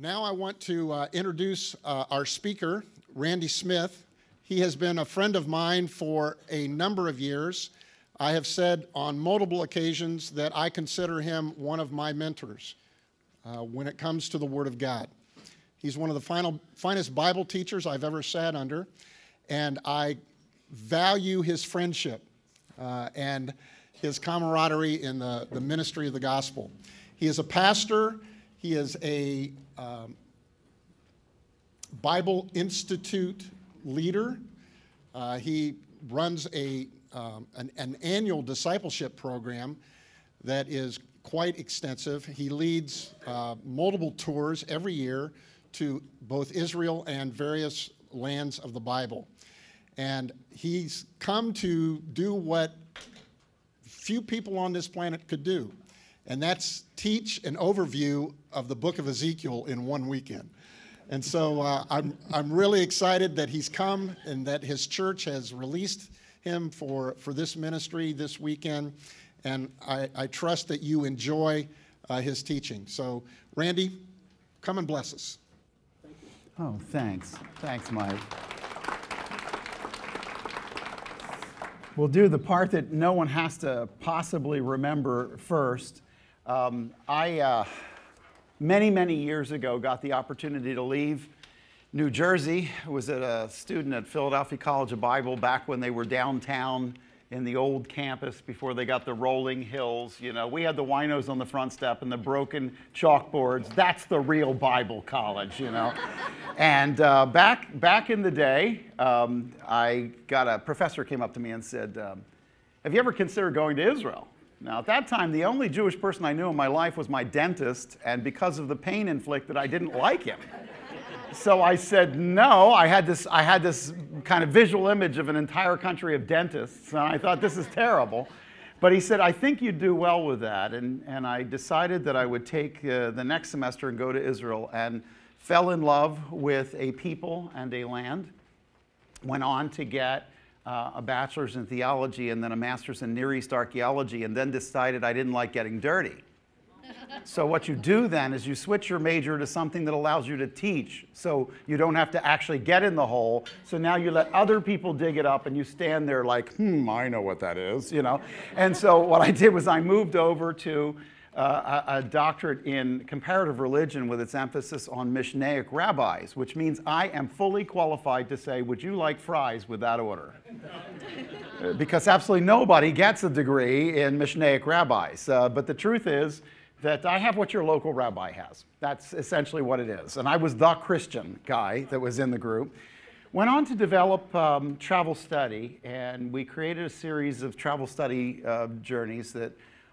Now I want to uh, introduce uh, our speaker, Randy Smith. He has been a friend of mine for a number of years. I have said on multiple occasions that I consider him one of my mentors uh, when it comes to the Word of God. He's one of the final, finest Bible teachers I've ever sat under, and I value his friendship uh, and his camaraderie in the, the ministry of the gospel. He is a pastor, he is a um, Bible Institute leader. Uh, he runs a, um, an, an, annual discipleship program that is quite extensive. He leads uh, multiple tours every year to both Israel and various lands of the Bible. And he's come to do what few people on this planet could do and that's teach an overview of the book of Ezekiel in one weekend. And so uh, I'm, I'm really excited that he's come and that his church has released him for, for this ministry this weekend. And I, I trust that you enjoy uh, his teaching. So, Randy, come and bless us. Oh, thanks. Thanks, Mike. We'll do the part that no one has to possibly remember first. Um, I, uh, many, many years ago, got the opportunity to leave New Jersey. I was a student at Philadelphia College of Bible back when they were downtown in the old campus before they got the rolling hills. You know, we had the winos on the front step and the broken chalkboards. That's the real Bible college, you know. and uh, back, back in the day, um, I got a professor came up to me and said, um, have you ever considered going to Israel? Now, at that time, the only Jewish person I knew in my life was my dentist, and because of the pain inflicted, I didn't like him. so I said no. I had, this, I had this kind of visual image of an entire country of dentists, and I thought, this is terrible. But he said, I think you'd do well with that. And, and I decided that I would take uh, the next semester and go to Israel and fell in love with a people and a land. Went on to get uh, a bachelor's in theology and then a master's in Near East archaeology, and then decided I didn't like getting dirty. so what you do then is you switch your major to something that allows you to teach so you don't have to actually get in the hole so now you let other people dig it up and you stand there like hmm i know what that is you know and so what i did was i moved over to uh, a, a, doctorate in comparative religion with its emphasis on Mishnaic rabbis, which means I am fully qualified to say, Would you like fries with that order? because absolutely nobody gets a degree in Mishnaic rabbis. Uh, but the truth is that I have what your local rabbi has. That's essentially what it is. And I was the Christian guy that was in the group. Went on to develop um, travel study, and we created a series of travel study uh, journeys that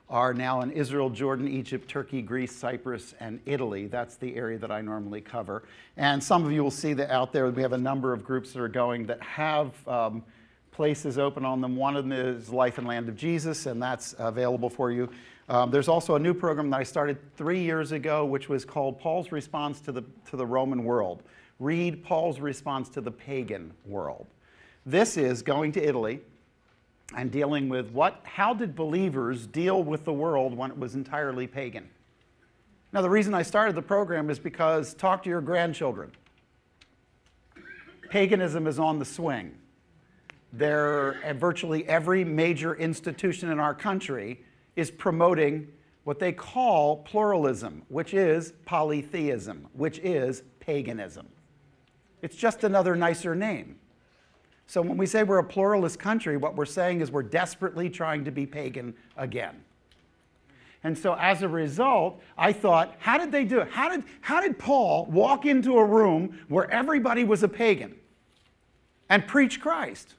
are now in Israel, Jordan, Egypt, Turkey, Greece, Cyprus, and Italy. That's the area that I normally cover. And some of you will see that out there we have a number of groups that are going that have um, places open on them. One of them is Life and Land of Jesus, and that's available for you. Um, there's also a new program that I started three years ago, which was called Paul's Response to the, to the Roman World. Read Paul's response to the pagan world. This is going to Italy and dealing with what, how did believers deal with the world when it was entirely pagan? Now, the reason I started the program is because talk to your grandchildren. Paganism is on the swing. There, eh, virtually every major institution in our country is promoting what they call pluralism, which is polytheism, which is paganism. It's just another nicer name. So when we say we're a pluralist country, what we're saying is we're desperately trying to be pagan again. And so as a result, I thought, how did they do it? How did, how did Paul walk into a room where everybody was a pagan and preach Christ?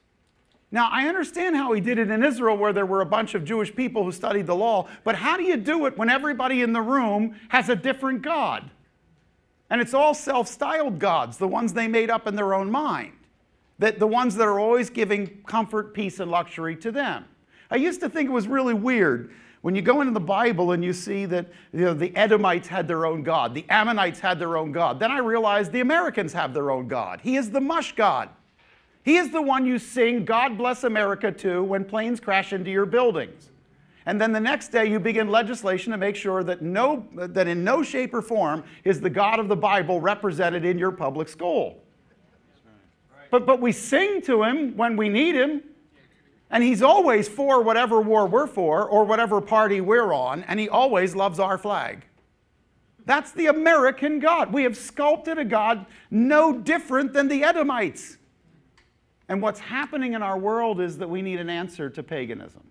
Now, I understand how he did it in Israel where there were a bunch of Jewish people who studied the law, but how do you do it when everybody in the room has a different God? And it's all self styled gods, the ones they made up in their own mind that the ones that are always giving comfort, peace, and luxury to them. I used to think it was really weird when you go into the Bible and you see that you know, the Edomites had their own God, the Ammonites had their own God. Then I realized the Americans have their own God. He is the mush God. He is the one you sing God Bless America to when planes crash into your buildings. And then the next day you begin legislation to make sure that, no, that in no shape or form is the God of the Bible represented in your public school. But, but we sing to him when we need him. And he's always for whatever war we're for or whatever party we're on, and he always loves our flag. That's the American God. We have sculpted a God no different than the Edomites. And what's happening in our world is that we need an answer to paganism.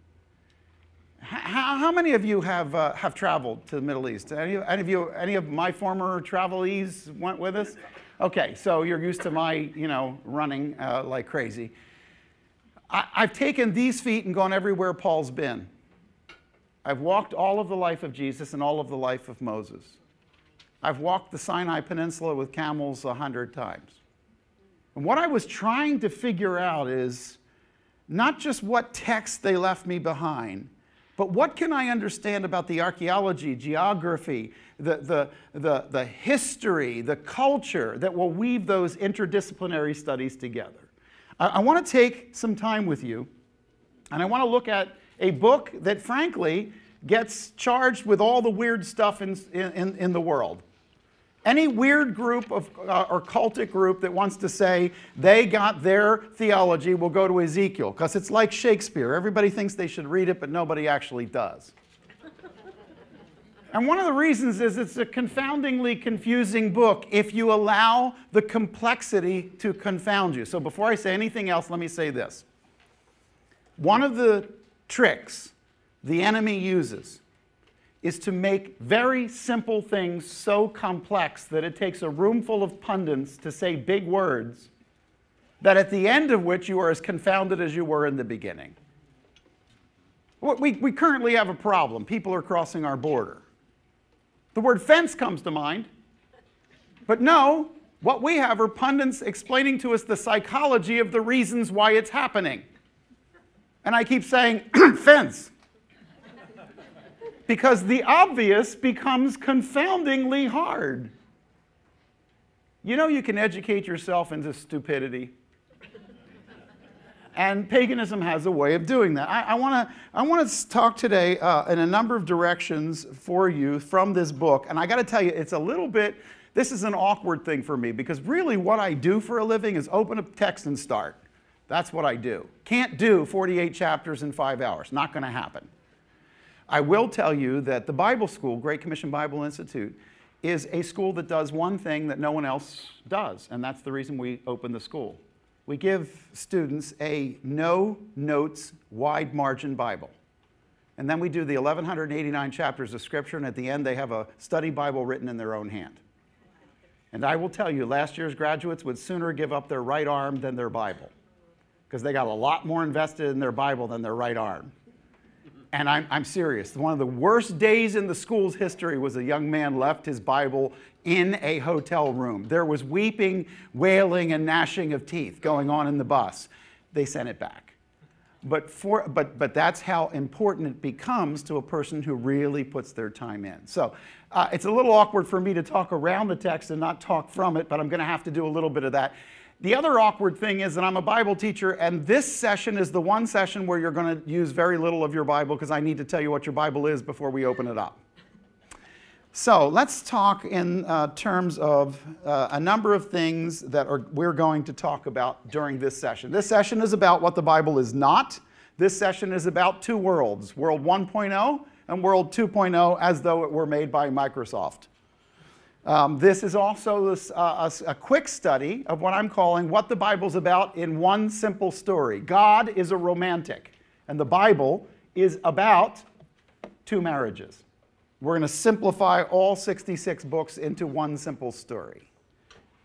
How, how many of you have, uh, have traveled to the Middle East? Any, any, of you, any of my former travelees went with us? Okay, so you're used to my, you know, running uh, like crazy. I, I've taken these feet and gone everywhere Paul's been. I've walked all of the life of Jesus and all of the life of Moses. I've walked the Sinai Peninsula with camels a hundred times. And what I was trying to figure out is not just what text they left me behind, but what can I understand about the archaeology, geography, the, the, the, the history, the culture that will weave those interdisciplinary studies together? I, I want to take some time with you, and I want to look at a book that, frankly, gets charged with all the weird stuff in, in, in the world. Any weird group of, uh, or cultic group that wants to say they got their theology will go to Ezekiel, because it's like Shakespeare. Everybody thinks they should read it, but nobody actually does. and one of the reasons is it's a confoundingly confusing book if you allow the complexity to confound you. So before I say anything else, let me say this. One of the tricks the enemy uses is to make very simple things so complex that it takes a room full of pundits to say big words, that at the end of which you are as confounded as you were in the beginning. We, we currently have a problem. People are crossing our border. The word fence comes to mind. But no, what we have are pundits explaining to us the psychology of the reasons why it's happening. And I keep saying, fence because the obvious becomes confoundingly hard. You know, you can educate yourself into stupidity. And paganism has a way of doing that. I, I want to I wanna talk today uh, in a number of directions for you from this book. And I got to tell you, it's a little bit, this is an awkward thing for me because really what I do for a living is open a text and start. That's what I do. Can't do 48 chapters in five hours. Not going to happen. I will tell you that the Bible School, Great Commission Bible Institute, is a school that does one thing that no one else does, and that's the reason we opened the school. We give students a no notes, wide margin Bible. And then we do the 1189 chapters of Scripture, and at the end, they have a study Bible written in their own hand. And I will tell you, last year's graduates would sooner give up their right arm than their Bible, because they got a lot more invested in their Bible than their right arm. And I'm, I'm serious. One of the worst days in the school's history was a young man left his Bible in a hotel room. There was weeping, wailing, and gnashing of teeth going on in the bus. They sent it back. But, for, but, but that's how important it becomes to a person who really puts their time in. So uh, it's a little awkward for me to talk around the text and not talk from it, but I'm going to have to do a little bit of that. The other awkward thing is that I'm a Bible teacher, and this session is the one session where you're going to use very little of your Bible because I need to tell you what your Bible is before we open it up. So let's talk in uh, terms of uh, a number of things that are, we're going to talk about during this session. This session is about what the Bible is not. This session is about two worlds World 1.0 and World 2.0 as though it were made by Microsoft. Um, this is also this, uh, a, a, quick study of what I'm calling What the Bible's About in One Simple Story. God is a romantic, and the Bible is about two marriages. We're going to simplify all 66 books into one simple story.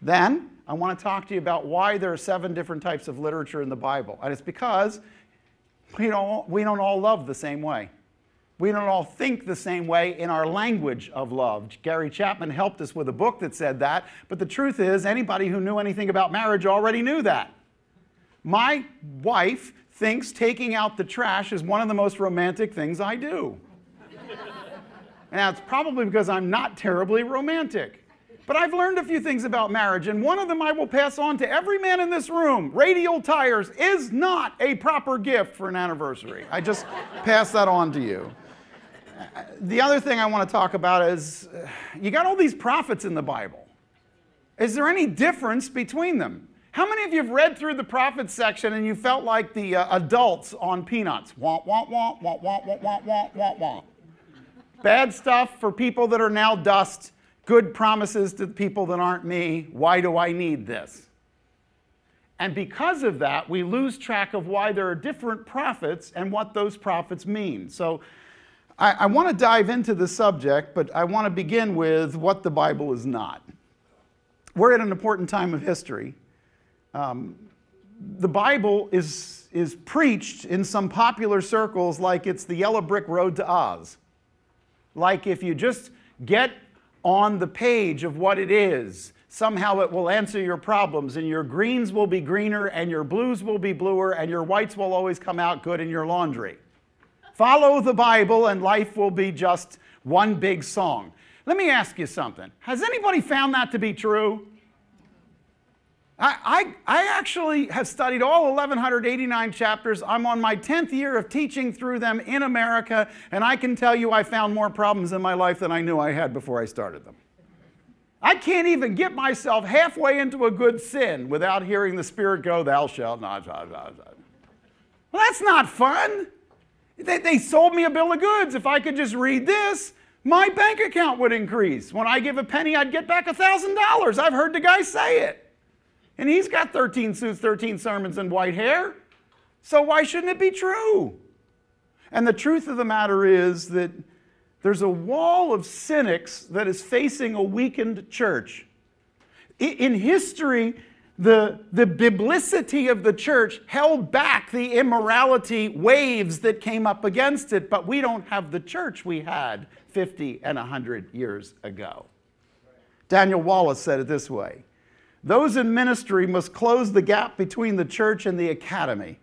Then, I want to talk to you about why there are seven different types of literature in the Bible. And it's because we don't, we don't all love the same way. We don't all think the same way in our language of love. Gary Chapman helped us with a book that said that, but the truth is, anybody who knew anything about marriage already knew that. My wife thinks taking out the trash is one of the most romantic things I do. and that's probably because I'm not terribly romantic. But I've learned a few things about marriage, and one of them I will pass on to every man in this room. Radial tires is not a proper gift for an anniversary. I just pass that on to you. The other thing I want to talk about is you got all these prophets in the Bible. Is there any difference between them? How many of you have read through the prophets section and you felt like the uh, adults on Peanuts? Wah, wah, wah, wah, wah, wah, wah, wah, wah, wah. Bad stuff for people that are now dust, good promises to people that aren't me. Why do I need this? And because of that, we lose track of why there are different prophets and what those prophets mean. So I, I want to dive into the subject, but I want to begin with what the Bible is not. We're at an important time of history. Um, the Bible is, is preached in some popular circles like it's the yellow brick road to Oz. Like if you just get on the page of what it is, somehow it will answer your problems, and your greens will be greener, and your blues will be bluer, and your whites will always come out good in your laundry. Follow the Bible, and life will be just one big song. Let me ask you something. Has anybody found that to be true? I, I, I, actually have studied all 1,189 chapters. I'm on my 10th year of teaching through them in America, and I can tell you I found more problems in my life than I knew I had before I started them. I can't even get myself halfway into a good sin without hearing the Spirit go, Thou shalt not. Well, that's not fun. They, they sold me a bill of goods. If I could just read this, my bank account would increase. When I give a penny, I'd get back $1,000. I've heard the guy say it. And he's got 13 suits, 13 sermons, and white hair. So why shouldn't it be true? And the truth of the matter is that there's a wall of cynics that is facing a weakened church. In history, the, the biblicity of the church held back the immorality waves that came up against it, but we don't have the church we had 50 and 100 years ago. Daniel Wallace said it this way those in ministry must close the gap between the church and the academy.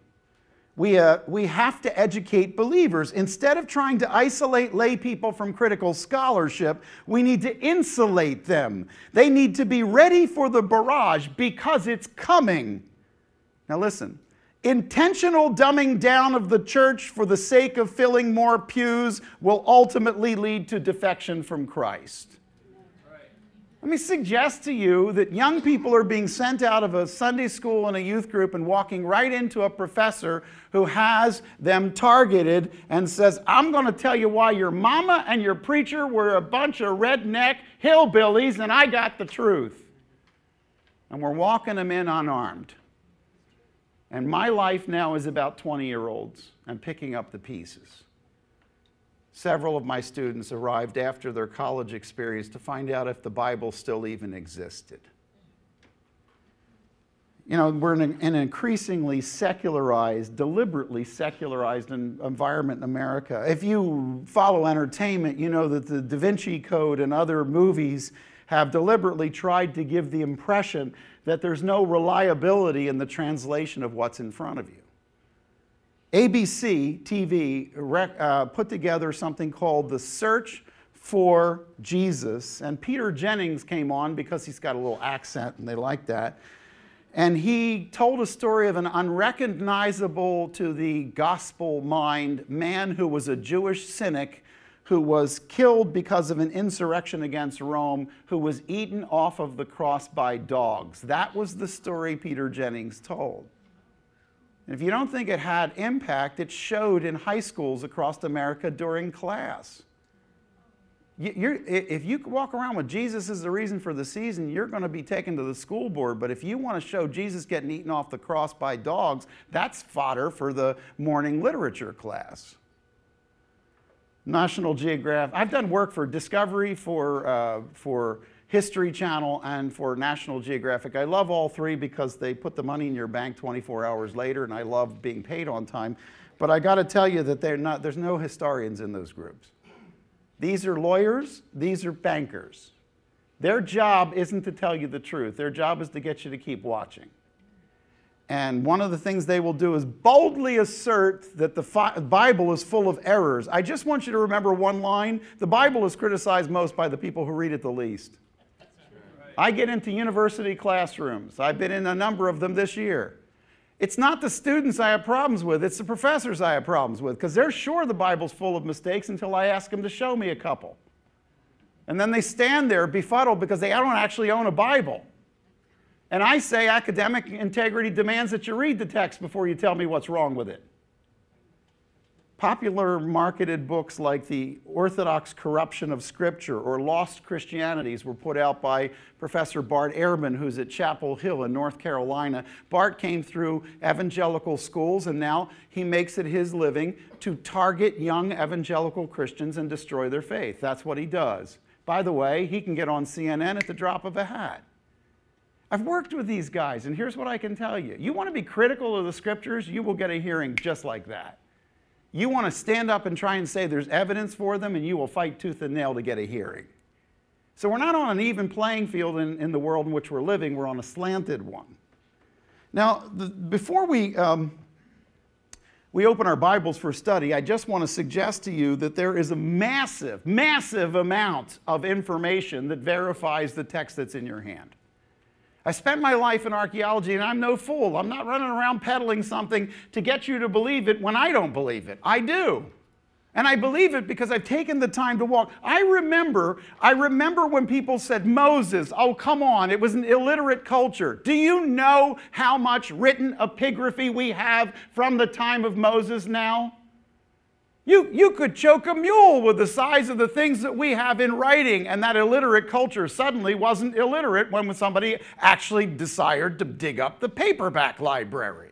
We, uh, we have to educate believers. Instead of trying to isolate lay people from critical scholarship, we need to insulate them. They need to be ready for the barrage because it's coming. Now, listen intentional dumbing down of the church for the sake of filling more pews will ultimately lead to defection from Christ. Let me suggest to you that young people are being sent out of a Sunday school and a youth group and walking right into a professor who has them targeted and says, I'm going to tell you why your mama and your preacher were a bunch of redneck hillbillies and I got the truth. And we're walking them in unarmed. And my life now is about 20 year olds and picking up the pieces several of my students arrived after their college experience to find out if the Bible still even existed. You know, we're in an increasingly secularized, deliberately secularized environment in America. If you follow entertainment, you know that the Da Vinci Code and other movies have deliberately tried to give the impression that there's no reliability in the translation of what's in front of you. ABC TV uh, put together something called The Search for Jesus. And Peter Jennings came on because he's got a little accent and they like that. And he told a story of an unrecognizable to the gospel mind man who was a Jewish cynic who was killed because of an insurrection against Rome, who was eaten off of the cross by dogs. That was the story Peter Jennings told. And if you don't think it had impact, it showed in high schools across America during class. You're, if you walk around with Jesus is the reason for the season, you're going to be taken to the school board. But if you want to show Jesus getting eaten off the cross by dogs, that's fodder for the morning literature class. National Geographic. I've done work for Discovery, for, uh, for History Channel and for National Geographic. I love all three because they put the money in your bank 24 hours later, and I love being paid on time. But I got to tell you that they're not, there's no historians in those groups. These are lawyers, these are bankers. Their job isn't to tell you the truth, their job is to get you to keep watching. And one of the things they will do is boldly assert that the Bible is full of errors. I just want you to remember one line the Bible is criticized most by the people who read it the least. I get into university classrooms. I've been in a number of them this year. It's not the students I have problems with, it's the professors I have problems with because they're sure the Bible's full of mistakes until I ask them to show me a couple. And then they stand there befuddled because they don't actually own a Bible. And I say academic integrity demands that you read the text before you tell me what's wrong with it. Popular marketed books like The Orthodox Corruption of Scripture or Lost Christianities were put out by Professor Bart Ehrman, who's at Chapel Hill in North Carolina. Bart came through evangelical schools and now he makes it his living to target young evangelical Christians and destroy their faith. That's what he does. By the way, he can get on CNN at the drop of a hat. I've worked with these guys, and here's what I can tell you. You want to be critical of the scriptures, you will get a hearing just like that. You want to stand up and try and say there's evidence for them, and you will fight tooth and nail to get a hearing. So we're not on an even playing field in, in the world in which we're living, we're on a slanted one. Now, the, before we, um, we open our Bibles for study, I just want to suggest to you that there is a massive, massive amount of information that verifies the text that's in your hand. I spent my life in archaeology and I'm no fool. I'm not running around peddling something to get you to believe it when I don't believe it. I do. And I believe it because I've taken the time to walk. I remember, I remember when people said Moses, oh come on, it was an illiterate culture. Do you know how much written epigraphy we have from the time of Moses now? You, you could choke a mule with the size of the things that we have in writing, and that illiterate culture suddenly wasn't illiterate when somebody actually desired to dig up the paperback library.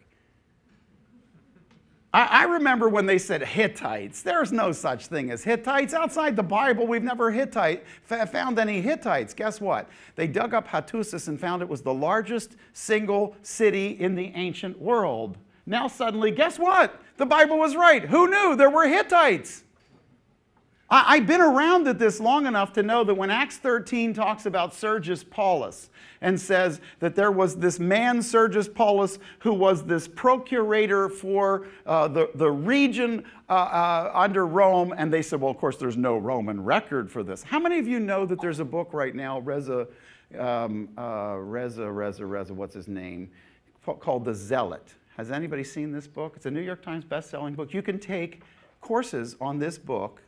I, I remember when they said Hittites. There's no such thing as Hittites. Outside the Bible, we've never Hittite, found any Hittites. Guess what? They dug up Hattusis and found it was the largest single city in the ancient world. Now, suddenly, guess what? The Bible was right. Who knew there were Hittites? I, have been around at this long enough to know that when Acts 13 talks about Sergius Paulus and says that there was this man, Sergius Paulus, who was this procurator for uh, the, the region uh, uh, under Rome, and they said, well, of course, there's no Roman record for this. How many of you know that there's a book right now, Reza, um, uh, Reza, Reza, Reza, what's his name, called The Zealot? Has anybody seen this book? It's a New York Times best-selling book. You can take courses on this book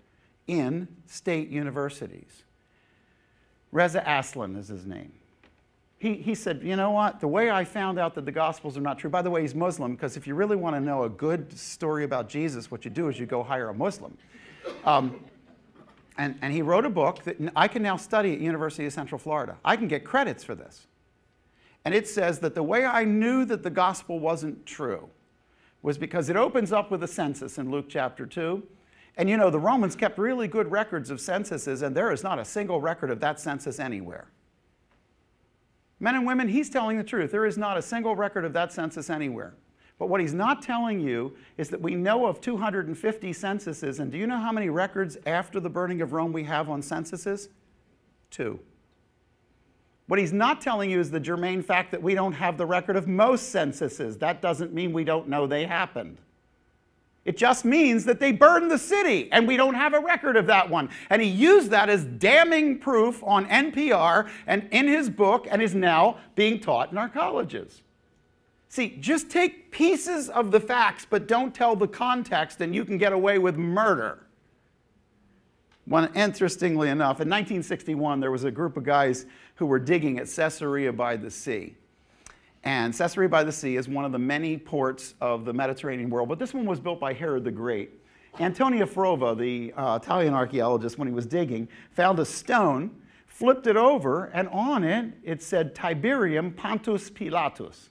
in state universities. Reza Aslan is his name. He, he said, you know what, the way I found out that the Gospels are not true, by the way, he's Muslim, because if you really want to know a good story about Jesus, what you do is you go hire a Muslim. Um, and, and he wrote a book that I can now study at University of Central Florida. I can get credits for this. And it says that the way I knew that the gospel wasn't true was because it opens up with a census in Luke chapter 2. And you know, the Romans kept really good records of censuses, and there is not a single record of that census anywhere. Men and women, he's telling the truth. There is not a single record of that census anywhere. But what he's not telling you is that we know of 250 censuses, and do you know how many records after the burning of Rome we have on censuses? Two. What he's not telling you is the germane fact that we don't have the record of most censuses. That doesn't mean we don't know they happened. It just means that they burned the city, and we don't have a record of that one. And he used that as damning proof on NPR and in his book, and is now being taught in our colleges. See, just take pieces of the facts, but don't tell the context, and you can get away with murder. One, interestingly enough, in 1961, there was a group of guys who were digging at Caesarea by the Sea. And Caesarea by the Sea is one of the many ports of the Mediterranean world, but this one was built by Herod the Great. Antonio Frova, the uh, Italian archaeologist, when he was digging, found a stone, flipped it over, and on it, it said Tiberium Pontius Pilatus.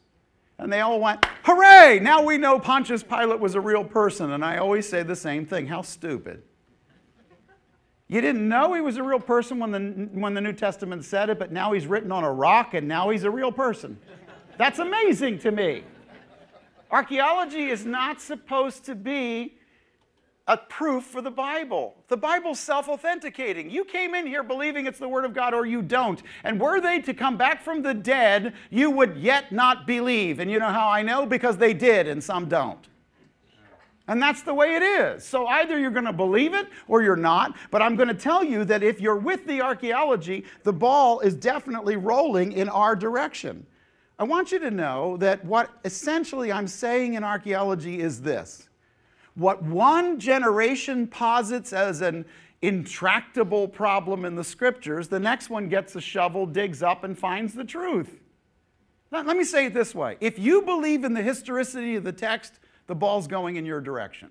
And they all went, hooray, now we know Pontius Pilate was a real person. And I always say the same thing, how stupid. You didn't know he was a real person when the, when the New Testament said it, but now he's written on a rock and now he's a real person. That's amazing to me. Archaeology is not supposed to be a proof for the Bible. The Bible's self authenticating. You came in here believing it's the Word of God or you don't. And were they to come back from the dead, you would yet not believe. And you know how I know? Because they did and some don't. And that's the way it is. So either you're going to believe it or you're not. But I'm going to tell you that if you're with the archaeology, the ball is definitely rolling in our direction. I want you to know that what essentially I'm saying in archaeology is this what one generation posits as an intractable problem in the scriptures, the next one gets a shovel, digs up, and finds the truth. Let me say it this way if you believe in the historicity of the text, the ball's going in your direction.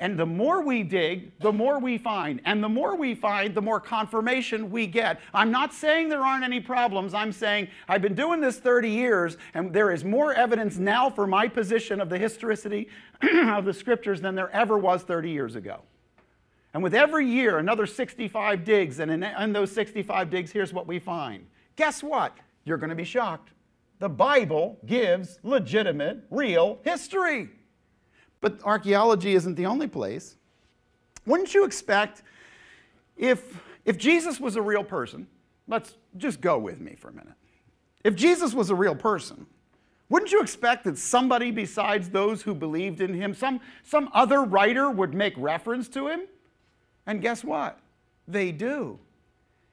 And the more we dig, the more we find. And the more we find, the more confirmation we get. I'm not saying there aren't any problems. I'm saying I've been doing this 30 years, and there is more evidence now for my position of the historicity of the scriptures than there ever was 30 years ago. And with every year, another 65 digs, and in, in those 65 digs, here's what we find. Guess what? You're going to be shocked. The Bible gives legitimate, real history. But archaeology isn't the only place. Wouldn't you expect if, if Jesus was a real person, let's just go with me for a minute. If Jesus was a real person, wouldn't you expect that somebody besides those who believed in him, some, some other writer would make reference to him? And guess what? They do.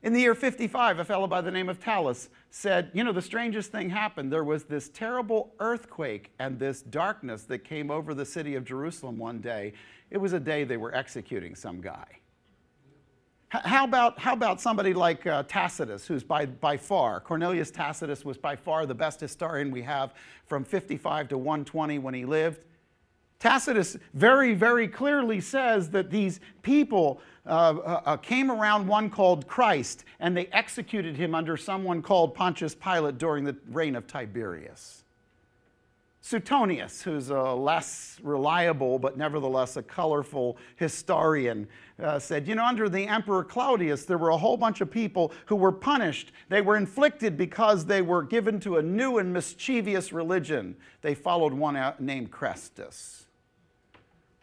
In the year 55, a fellow by the name of Thallus said, You know, the strangest thing happened. There was this terrible earthquake and this darkness that came over the city of Jerusalem one day. It was a day they were executing some guy. How about, how about somebody like uh, Tacitus, who's by, by far, Cornelius Tacitus was by far the best historian we have from 55 to 120 when he lived. Tacitus very, very clearly says that these people uh, uh, uh, came around one called Christ and they executed him under someone called Pontius Pilate during the reign of Tiberius. Suetonius, who's a less reliable but nevertheless a colorful historian, uh, said, You know, under the Emperor Claudius, there were a whole bunch of people who were punished. They were inflicted because they were given to a new and mischievous religion. They followed one named Chrestus.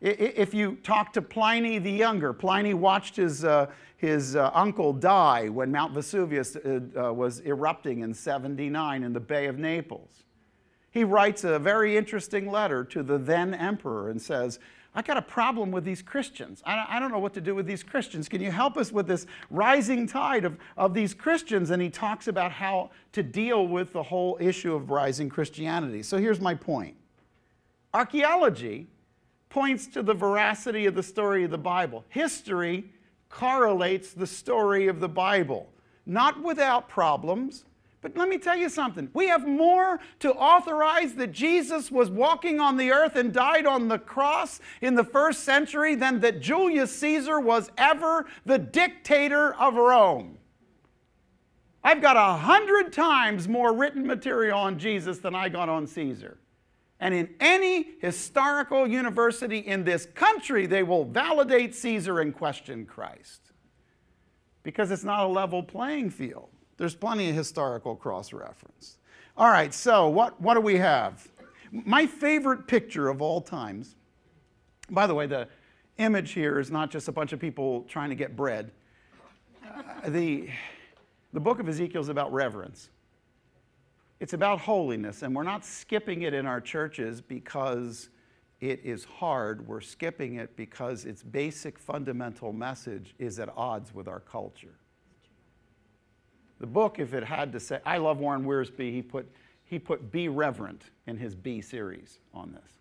If you talk to Pliny the Younger, Pliny watched his, uh, his uh, uncle die when Mount Vesuvius uh, uh, was erupting in 79 in the Bay of Naples. He writes a very interesting letter to the then emperor and says, I got a problem with these Christians. I don't know what to do with these Christians. Can you help us with this rising tide of, of these Christians? And he talks about how to deal with the whole issue of rising Christianity. So here's my point archaeology points to the veracity of the story of the Bible. History correlates the story of the Bible, not without problems. But let me tell you something. We have more to authorize that Jesus was walking on the earth and died on the cross in the first century than that Julius Caesar was ever the dictator of Rome. I've got a hundred times more written material on Jesus than I got on Caesar. And in any historical university in this country, they will validate Caesar and question Christ because it's not a level playing field. There's plenty of historical cross reference. All right, so what, what do we have? My favorite picture of all times, by the way, the image here is not just a bunch of people trying to get bread. Uh, the, the book of Ezekiel is about reverence. It's about holiness, and we're not skipping it in our churches because it is hard. We're skipping it because its basic fundamental message is at odds with our culture. The book, if it had to say, I love Warren Wiersbe, he put, he put Be Reverent in his B series on this.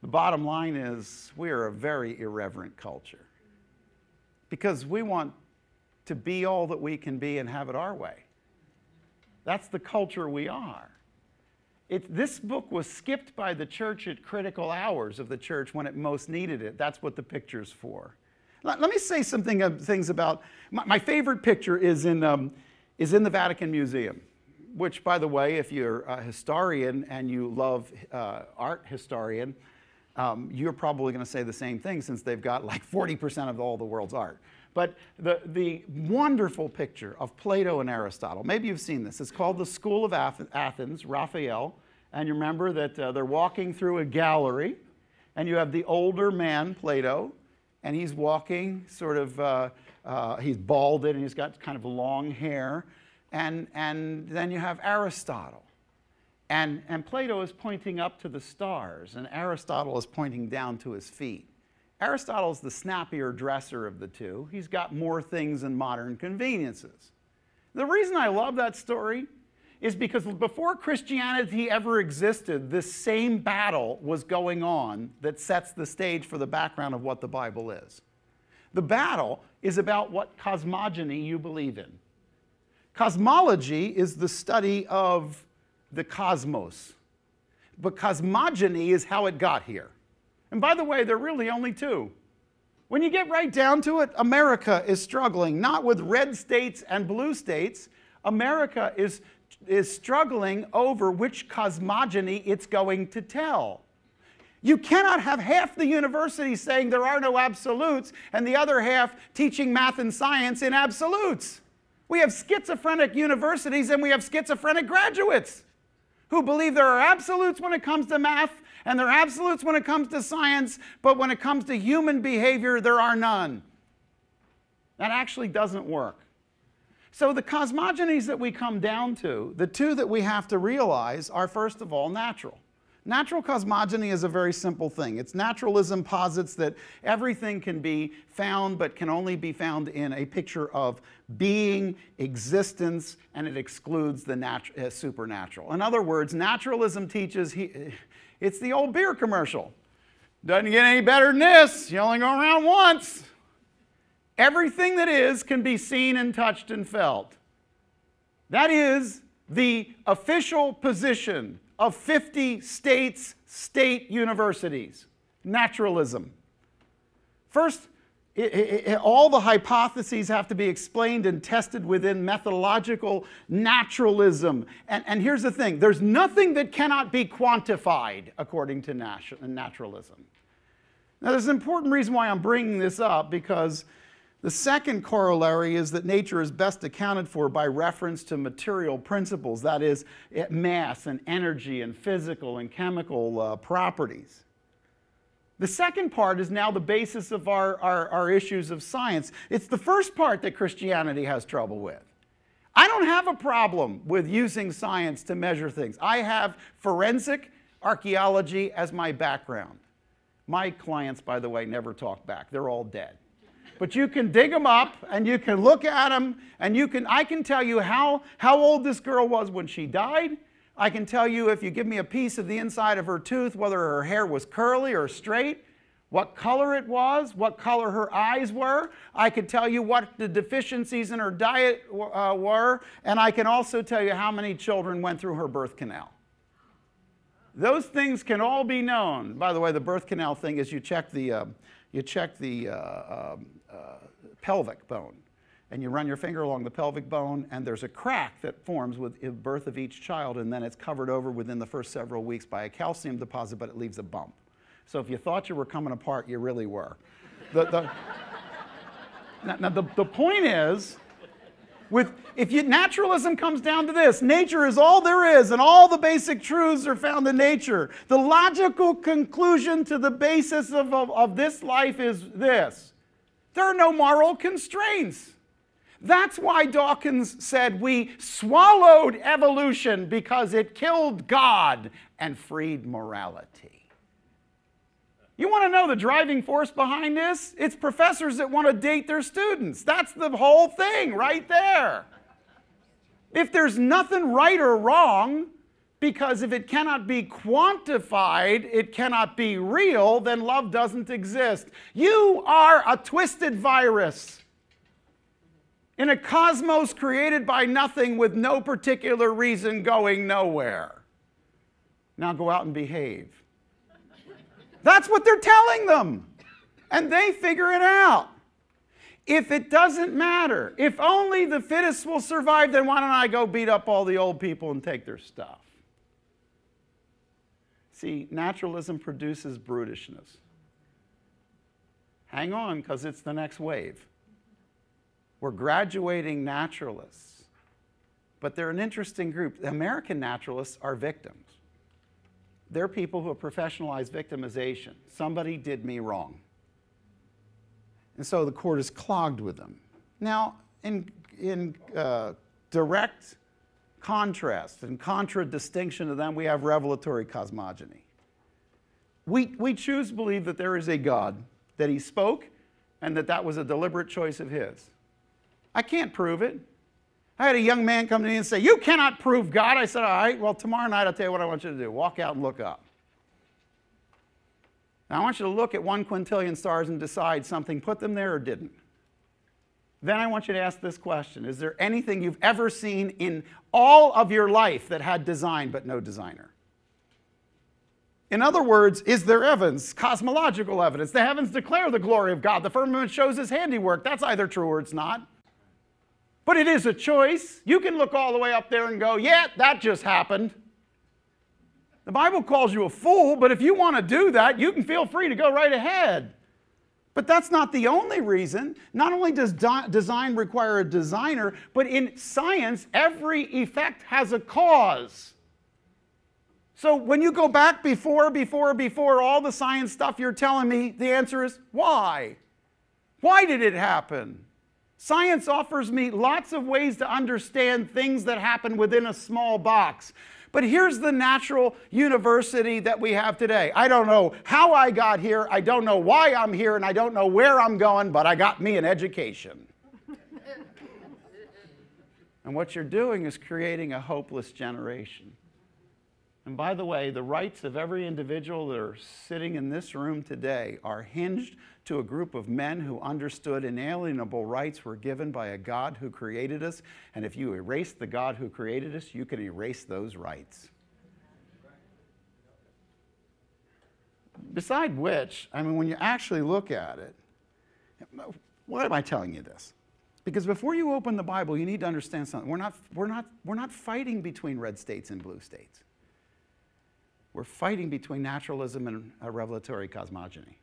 The bottom line is we are a very irreverent culture because we want to be all that we can be and have it our way. That's the culture we are. It, this book was skipped by the church at critical hours of the church when it most needed it. That's what the picture's for. Let, let me say something uh, things about my, my, favorite picture is in, um, is in the Vatican Museum, which, by the way, if you're a historian and you love uh, art historian, um, you're probably going to say the same thing since they've got like 40% of all the world's art. But the, the wonderful picture of Plato and Aristotle, maybe you've seen this. It's called the School of Athens, Raphael. And you remember that uh, they're walking through a gallery, and you have the older man, Plato, and he's walking sort of, uh, uh, he's balded and he's got kind of long hair. And, and then you have Aristotle. And, and Plato is pointing up to the stars, and Aristotle is pointing down to his feet. Aristotle's the snappier dresser of the two. He's got more things and modern conveniences. The reason I love that story is because before Christianity ever existed, this same battle was going on that sets the stage for the background of what the Bible is. The battle is about what cosmogony you believe in. Cosmology is the study of the cosmos, but cosmogony is how it got here. And by the way, there are really only two. When you get right down to it, America is struggling not with red states and blue states. America is, is struggling over which cosmogony it's going to tell. You cannot have half the university saying there are no absolutes and the other half teaching math and science in absolutes. We have schizophrenic universities and we have schizophrenic graduates who believe there are absolutes when it comes to math and there are absolutes when it comes to science, but when it comes to human behavior, there are none. That actually doesn't work. So, the cosmogonies that we come down to, the two that we have to realize are first of all natural. Natural cosmogony is a very simple thing. It's naturalism posits that everything can be found, but can only be found in a picture of being, existence, and it excludes the uh, supernatural. In other words, naturalism teaches he, it's the old beer commercial. Doesn't get any better than this. You only go around once. Everything that is can be seen and touched and felt. That is the official position of 50 states, state universities. Naturalism. First, it, it, all the hypotheses have to be explained and tested within methodological naturalism. And, and here's the thing there's nothing that cannot be quantified according to naturalism. Now, there's an important reason why I'm bringing this up because the second corollary is that nature is best accounted for by reference to material principles, that is, mass and energy and physical and chemical uh, properties. The second part is now the basis of our, our, our, issues of science. It's the first part that Christianity has trouble with. I don't have a problem with using science to measure things. I have forensic archaeology as my background. My clients, by the way, never talk back. They're all dead but you can dig them up and you can look at them and you can I can tell you how how old this girl was when she died. I can tell you if you give me a piece of the inside of her tooth whether her hair was curly or straight, what color it was, what color her eyes were. I could tell you what the deficiencies in her diet uh, were, and I can also tell you how many children went through her birth canal. Those things can all be known. By the way, the birth canal thing is you check the, uh, you check the uh, um, uh, pelvic bone. And you run your finger along the pelvic bone, and there's a crack that forms with the birth of each child, and then it's covered over within the first several weeks by a calcium deposit, but it leaves a bump. So if you thought you were coming apart, you really were. The, the, now, now the, the point is, with if you, naturalism comes down to this nature is all there is and all the basic truths are found in nature the logical conclusion to the basis of, of, of this life is this there are no moral constraints. That's why Dawkins said we swallowed evolution because it killed God and freed morality. You want to know the driving force behind this? It's professors that want to date their students. That's the whole thing right there. If there's nothing right or wrong, because if it cannot be quantified, it cannot be real, then love doesn't exist. You are a twisted virus in a cosmos created by nothing with no particular reason going nowhere. Now go out and behave. That's what they're telling them. And they figure it out. If it doesn't matter, if only the fittest will survive, then why don't I go beat up all the old people and take their stuff? See, naturalism produces brutishness. Hang on, because it's the next wave. We're graduating naturalists, but they're an interesting group. The American naturalists are victims. They're people who have professionalized victimization. Somebody did me wrong. And so the court is clogged with them. Now, in, in uh, direct contrast and contradistinction to them, we have revelatory cosmogony. We, we choose to believe that there is a God, that He spoke, and that that was a deliberate choice of His. I can't prove it. I had a young man come to me and say, You cannot prove God. I said, All right, well, tomorrow night I'll tell you what I want you to do. Walk out and look up. Now, I want you to look at one quintillion stars and decide something put them there or didn't. Then I want you to ask this question Is there anything you've ever seen in all of your life that had design but no designer? In other words, is there evidence, cosmological evidence? The heavens declare the glory of God. The firmament shows his handiwork. That's either true or it's not. But it is a choice. You can look all the way up there and go, yeah, that just happened. The Bible calls you a fool, but if you want to do that, you can feel free to go right ahead. But that's not the only reason. Not only does design require a designer, but in science, every effect has a cause. So when you go back before, before, before all the science stuff you're telling me, the answer is why? Why did it happen? Science offers me lots of ways to understand things that happen within a small box. But here's the natural university that we have today. I don't know how I got here, I don't know why I'm here, and I don't know where I'm going, but I got me an education. and what you're doing is creating a hopeless generation. And by the way, the rights of every individual that are sitting in this room today are hinged to a group of men who understood inalienable rights were given by a God who created us. And if you erase the God who created us, you can erase those rights. Beside which, I mean, when you actually look at it, why am I telling you this? Because before you open the Bible, you need to understand something. We're not, we're not, we're not fighting between red states and blue states. We're fighting between naturalism and a revelatory cosmogony.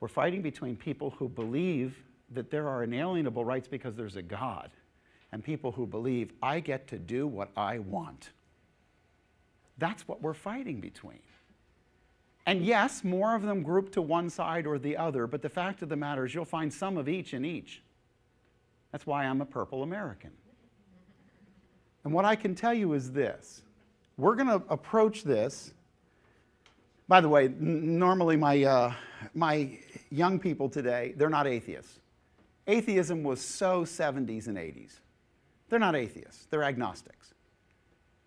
We're fighting between people who believe that there are inalienable rights because there's a God, and people who believe I get to do what I want. That's what we're fighting between. And yes, more of them group to one side or the other, but the fact of the matter is you'll find some of each in each. That's why I'm a purple American. And what I can tell you is this we're going to approach this. By the way, n- normally my, uh, my young people today, they're not atheists. Atheism was so 70s and 80s. They're not atheists, they're agnostics.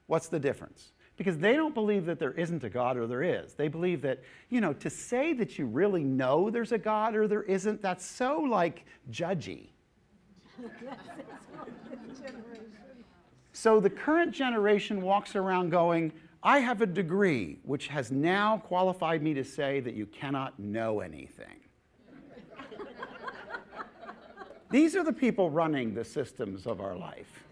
What's the difference? Because they don't believe that there isn't a God or there is. They believe that, you know, to say that you really know there's a God or there isn't, that's so like judgy. So the current generation walks around going, I have a degree which has now qualified me to say that you cannot know anything. These are the people running the systems of our life.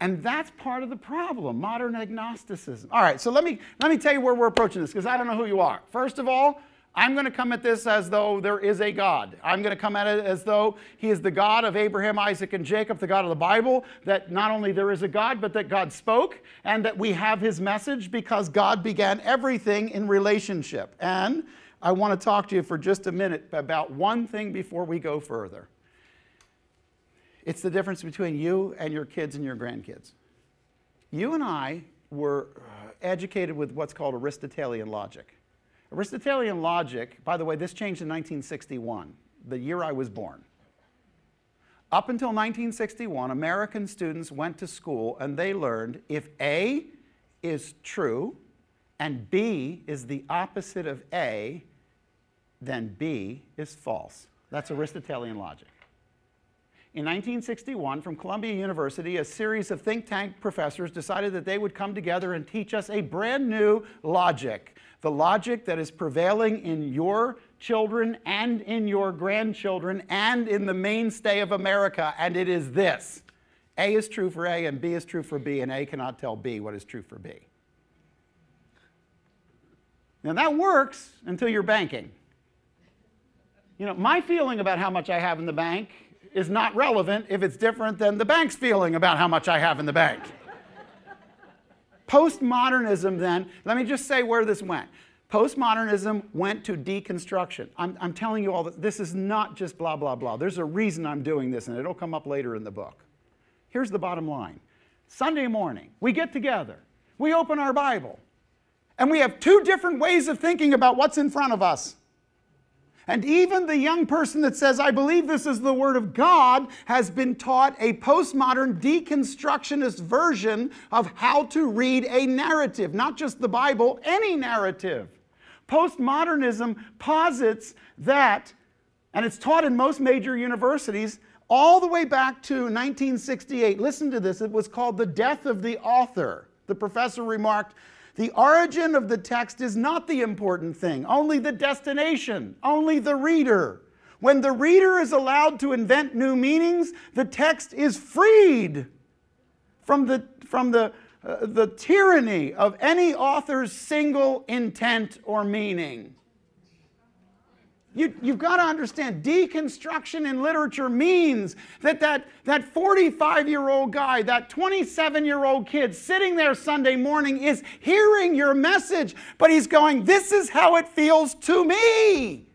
And that's part of the problem, modern agnosticism. All right, so let me, let me tell you where we're approaching this, because I don't know who you are. First of all, I'm going to come at this as though there is a God. I'm going to come at it as though He is the God of Abraham, Isaac, and Jacob, the God of the Bible, that not only there is a God, but that God spoke, and that we have His message because God began everything in relationship. And I want to talk to you for just a minute about one thing before we go further. It's the difference between you and your kids and your grandkids. You and I were uh, educated with what's called Aristotelian logic. Aristotelian logic, by the way, this changed in 1961, the year I was born. Up until 1961, American students went to school and they learned if A is true and B is the opposite of A, then B is false. That's Aristotelian logic. In 1961, from Columbia University, a series of think tank professors decided that they would come together and teach us a brand new logic the logic that is prevailing in your children and in your grandchildren and in the mainstay of America, and it is this A is true for A, and B is true for B, and A cannot tell B what is true for B. Now that works until you're banking. You know, my feeling about how much I have in the bank is not relevant if it's different than the bank's feeling about how much I have in the bank. Postmodernism, then, let me just say where this went. Postmodernism went to deconstruction. I'm, I'm telling you all that this is not just blah, blah, blah. There's a reason I'm doing this, and it'll come up later in the book. Here's the bottom line Sunday morning, we get together, we open our Bible, and we have two different ways of thinking about what's in front of us. And even the young person that says, I believe this is the Word of God, has been taught a postmodern deconstructionist version of how to read a narrative, not just the Bible, any narrative. Postmodernism posits that, and it's taught in most major universities, all the way back to 1968. Listen to this. It was called The Death of the Author. The professor remarked, the origin of the text is not the important thing, only the destination, only the reader. When the reader is allowed to invent new meanings, the text is freed from the, from the, uh, the tyranny of any author's single intent or meaning. You, have got to understand, deconstruction in literature means that that, that 45 year old guy, that 27 year old kid sitting there Sunday morning is hearing your message, but he's going, This is how it feels to me.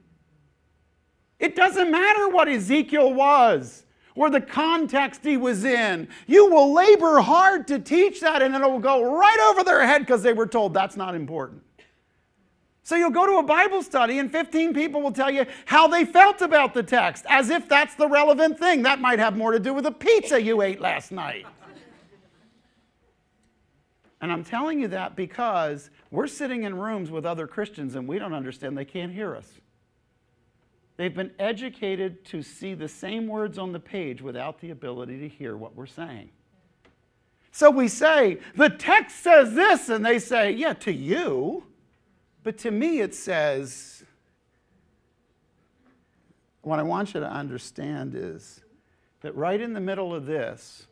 It doesn't matter what Ezekiel was or the context he was in. You will labor hard to teach that, and it'll go right over their head because they were told that's not important. So you'll go to a Bible study and 15 people will tell you how they felt about the text, as if that's the relevant thing. That might have more to do with the pizza you ate last night. And I'm telling you that because we're sitting in rooms with other Christians and we don't understand they can't hear us. They've been educated to see the same words on the page without the ability to hear what we're saying. So we say, the text says this, and they say, yeah, to you. But to me, it says, what I want you to understand is that right in the middle of this,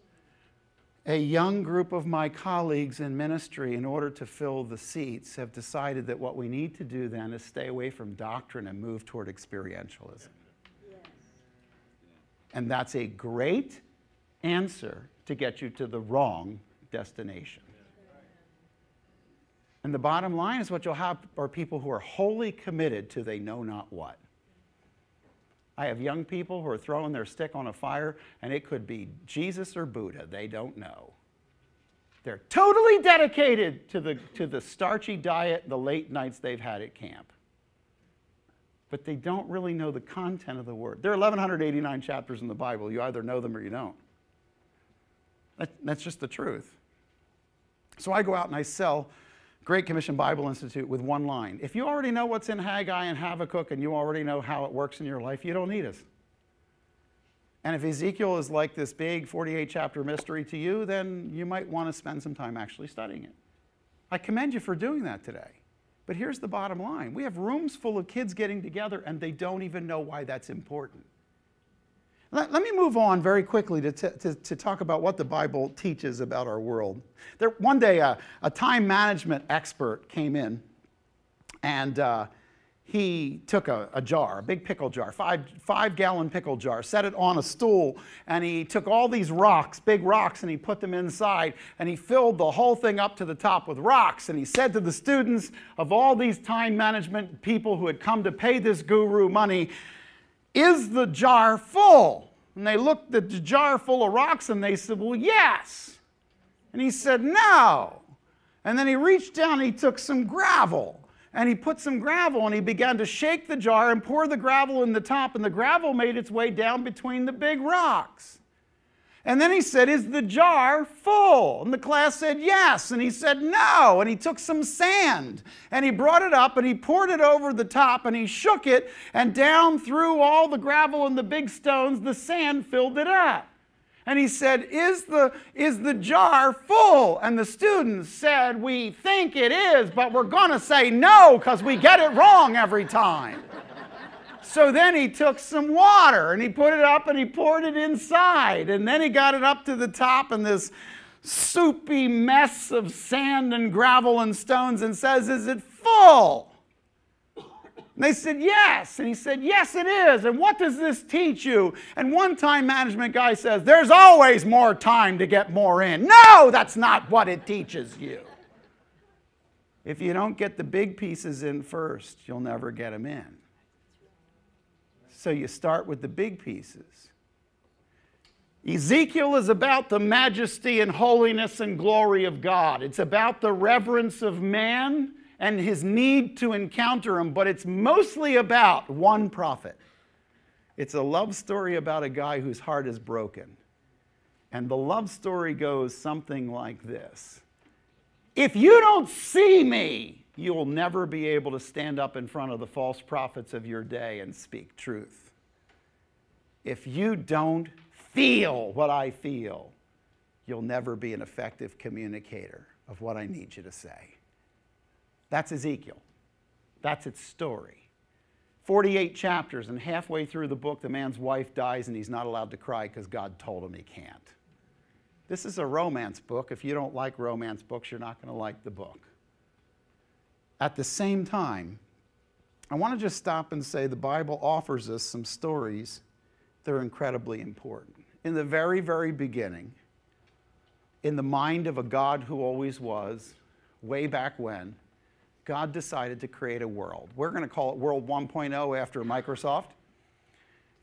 a young group of my colleagues in ministry, in order to fill the seats, have decided that what we need to do then is stay away from doctrine and move toward experientialism. Yes. And that's a great answer to get you to the wrong destination. And the bottom line is what you'll have are people who are wholly committed to they know not what. I have young people who are throwing their stick on a fire, and it could be Jesus or Buddha. They don't know. They're totally dedicated to the, to the starchy diet, the late nights they've had at camp. But they don't really know the content of the word. There are 1,189 chapters in the Bible. You either know them or you don't. That, that's just the truth. So I go out and I sell Great Commission Bible Institute with one line. If you already know what's in Haggai and Habakkuk and you already know how it works in your life, you don't need us. And if Ezekiel is like this big 48 chapter mystery to you, then you might want to spend some time actually studying it. I commend you for doing that today. But here's the bottom line we have rooms full of kids getting together and they don't even know why that's important. Let, let me move on very quickly to, to, to, talk about what the Bible teaches about our world. There, one day, a, a time management expert came in and uh, he took a, a, jar, a big pickle jar, five, five gallon pickle jar, set it on a stool, and he took all these rocks, big rocks, and he put them inside, and he filled the whole thing up to the top with rocks. And he said to the students of all these time management people who had come to pay this guru money, is the jar full? And they looked at the jar full of rocks and they said, Well, yes. And he said, No. And then he reached down and he took some gravel and he put some gravel and he began to shake the jar and pour the gravel in the top, and the gravel made its way down between the big rocks. And then he said, Is the jar full? And the class said, Yes. And he said, No. And he took some sand and he brought it up and he poured it over the top and he shook it, and down through all the gravel and the big stones, the sand filled it up. And he said, Is the, is the jar full? And the students said, We think it is, but we're going to say no because we get it wrong every time. So then he took some water and he put it up and he poured it inside. And then he got it up to the top in this soupy mess of sand and gravel and stones and says, Is it full? And they said, Yes. And he said, Yes, it is. And what does this teach you? And one time management guy says, There's always more time to get more in. No, that's not what it teaches you. If you don't get the big pieces in first, you'll never get them in. So you start with the big pieces. Ezekiel is about the majesty and holiness and glory of God. It's about the reverence of man and his need to encounter him, but it's mostly about one prophet. It's a love story about a guy whose heart is broken. And the love story goes something like this If you don't see me, you'll never be able to stand up in front of the false prophets of your day and speak truth. If you don't feel what I feel, you'll never be an effective communicator of what I need you to say. That's Ezekiel. That's its story. 48 chapters, and halfway through the book, the man's wife dies and he's not allowed to cry because God told him he can't. This is a romance book. If you don't like romance books, you're not going to like the book. At the same time, I want to just stop and say the Bible offers us some stories that are incredibly important. In the very, very beginning, in the mind of a God who always was, way back when, God decided to create a world. We're going to call it World 1.0 after Microsoft,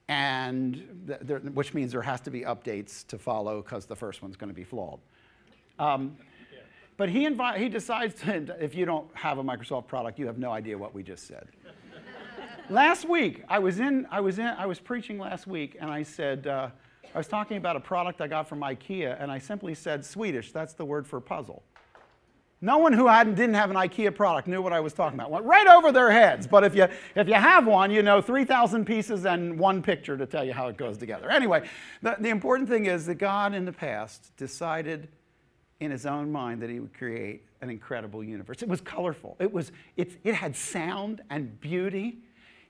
and there, which means there has to be updates to follow because the first one's going to be flawed. Um, but he, invi- he decides to, if you don't have a Microsoft product, you have no idea what we just said. last week, I was in, I was in, I was preaching last week, and I said, uh, I was talking about a product I got from IKEA, and I simply said Swedish. That's the word for puzzle. No one who hadn't, didn't have an IKEA product knew what I was talking about. Went right over their heads. But if you, if you have one, you know 3,000 pieces and one picture to tell you how it goes together. Anyway, the, the important thing is that God in the past decided in his own mind that he would create an incredible universe. It was colorful, it, was, it, it had sound and beauty.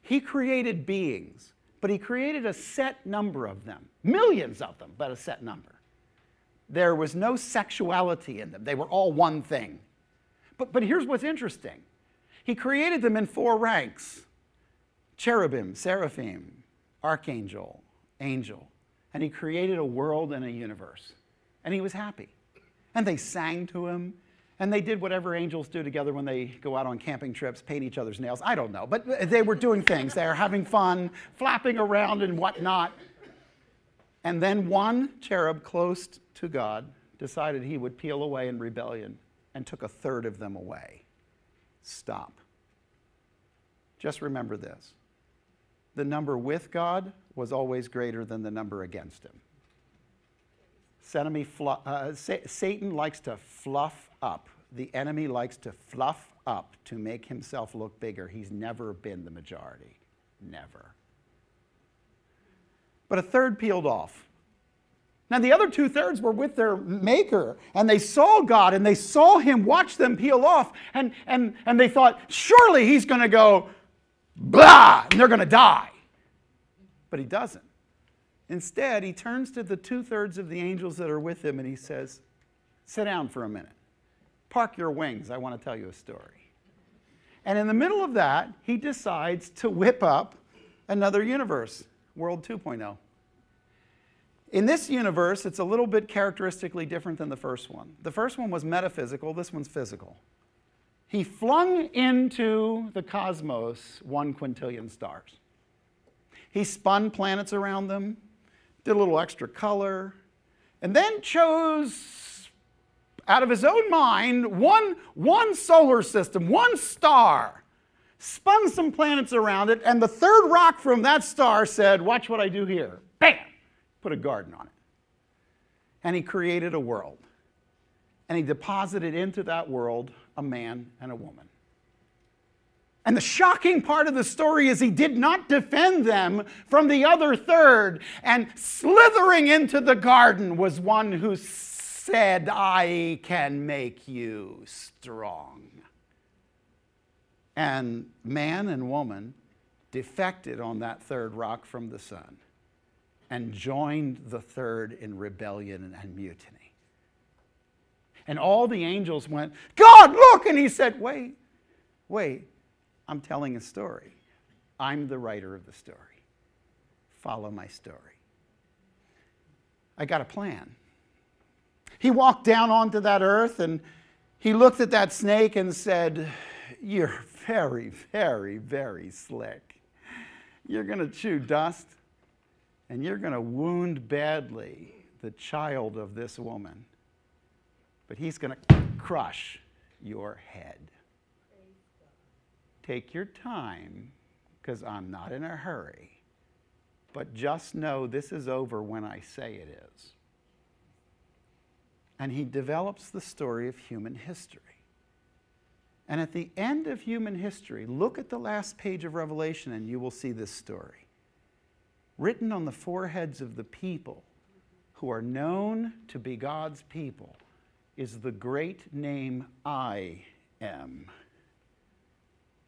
He created beings, but he created a set number of them, millions of them, but a set number. There was no sexuality in them, they were all one thing. But, but here's what's interesting He created them in four ranks cherubim, seraphim, archangel, angel. And he created a world and a universe. And he was happy. And they sang to him. And they did whatever angels do together when they go out on camping trips, paint each other's nails. I don't know. But they were doing things. They were having fun, flapping around and whatnot. And then one cherub close to God decided he would peel away in rebellion and took a third of them away. Stop. Just remember this the number with God was always greater than the number against him. Uh, Satan likes to fluff up. The enemy likes to fluff up to make himself look bigger. He's never been the majority. Never. But a third peeled off. Now, the other two thirds were with their maker, and they saw God, and they saw him watch them peel off, and, and, and they thought, surely he's going to go, blah, and they're going to die. But he doesn't. Instead, he turns to the two thirds of the angels that are with him and he says, Sit down for a minute. Park your wings. I want to tell you a story. And in the middle of that, he decides to whip up another universe, World 2.0. In this universe, it's a little bit characteristically different than the first one. The first one was metaphysical, this one's physical. He flung into the cosmos one quintillion stars. He spun planets around them, did a little extra color, and then chose out of his own mind one, one solar system, one star, spun some planets around it, and the third rock from that star said, Watch what I do here. Bam! Put a garden on it. And he created a world. And he deposited into that world a man and a woman. And the shocking part of the story is he did not defend them from the other third. And slithering into the garden was one who said, I can make you strong. And man and woman defected on that third rock from the sun and joined the third in rebellion and mutiny. And all the angels went, God, look! And he said, Wait, wait, I'm telling a story. I'm the writer of the story. Follow my story. I got a plan. He walked down onto that earth and he looked at that snake and said, You're very, very, very slick. You're going to chew dust and you're going to wound badly the child of this woman, but he's going to crush your head. Take your time because I'm not in a hurry. But just know this is over when I say it is. And he develops the story of human history. And at the end of human history, look at the last page of Revelation and you will see this story. Written on the foreheads of the people who are known to be God's people is the great name I am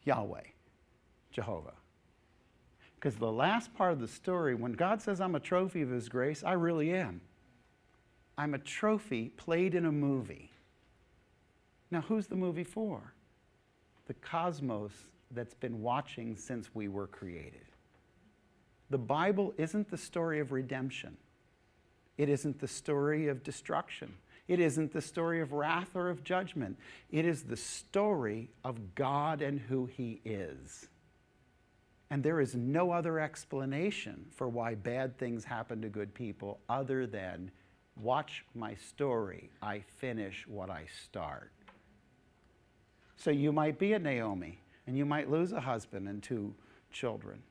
Yahweh, Jehovah. Because the last part of the story, when God says I'm a trophy of His grace, I really am. I'm a trophy played in a movie. Now, who's the movie for? the cosmos that's been watching since we were created. The Bible isn't the story of redemption. It isn't the story of destruction. It isn't the story of wrath or of judgment. It is the story of God and who He is. And there is no other explanation for why bad things happen to good people other than watch my story. I finish what I start. So you might be a Naomi, and you might lose a husband and two children.